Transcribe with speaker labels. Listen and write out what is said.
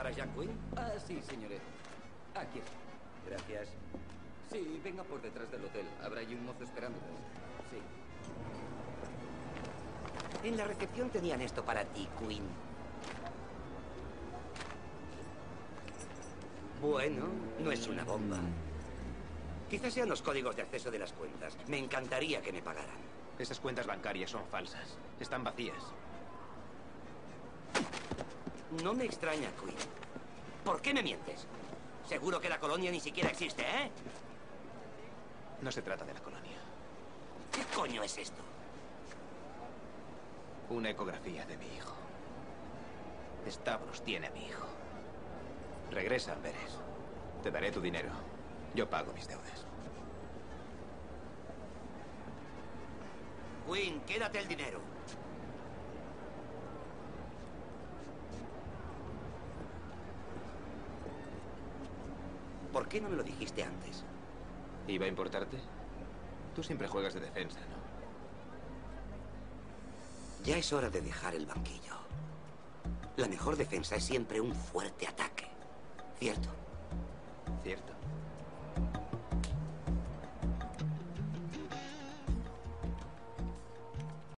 Speaker 1: ¿Para Jack Quinn?
Speaker 2: Ah, sí, señores. Aquí está.
Speaker 1: Gracias.
Speaker 2: Sí, venga por detrás del hotel. Habrá allí un mozo esperándote. Sí.
Speaker 1: En la recepción tenían esto para ti, Quinn. Bueno, no es una bomba. Quizás sean los códigos de acceso de las cuentas. Me encantaría que me pagaran.
Speaker 3: Esas cuentas bancarias son falsas. Están vacías.
Speaker 1: No me extraña, Quinn. ¿Por qué me mientes? Seguro que la colonia ni siquiera existe, ¿eh?
Speaker 3: No se trata de la colonia.
Speaker 1: ¿Qué coño es esto?
Speaker 3: Una ecografía de mi hijo. Stavros tiene a mi hijo. Regresa, Amberes. Te daré tu dinero. Yo pago mis deudas.
Speaker 1: Quinn, quédate el dinero. ¿Por qué no me lo dijiste antes?
Speaker 3: ¿Iba a importarte? Tú siempre juegas de defensa, ¿no?
Speaker 1: Ya es hora de dejar el banquillo. La mejor defensa es siempre un fuerte ataque. ¿Cierto?
Speaker 3: Cierto.